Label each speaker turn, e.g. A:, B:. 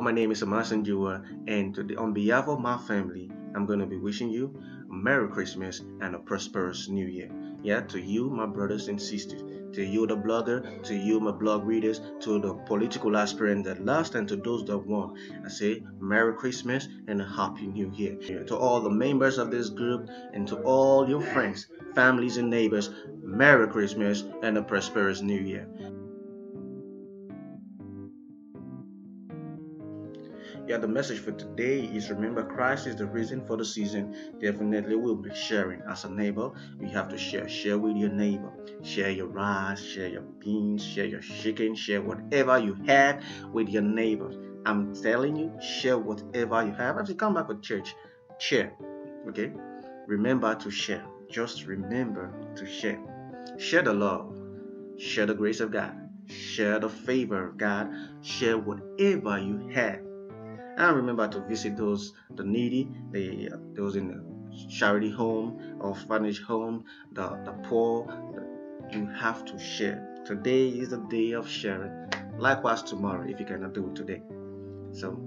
A: my name is Misan Tuoyo, and today, on behalf of my family, I'm going to be wishing you a Merry Christmas and a prosperous New Year. Yeah, to you, my brothers and sisters, to you, the blogger, to you, my blog readers, to the political aspirant that lost, and to those that won. I say Merry Christmas and a Happy New Year. To all the members of this group and to all your friends, families, and neighbors, Merry Christmas and a prosperous New Year. Yeah, the message for today is remember Christ is the reason for the season. Definitely we'll be sharing as a neighbor. We have to share. Share with your neighbor. Share your rice, share your beans, share your chicken, share whatever you have with your neighbors. I'm telling you, share whatever you have. As you come back to church, share. Okay? Remember to share. Just remember to share. Share the love. Share the grace of God. Share the favor of God. Share whatever you have and remember to visit those the needy, the those in the charity home, orphanage home, the the poor. The, you have to share. Today is the day of sharing. Likewise tomorrow if you cannot do it today. So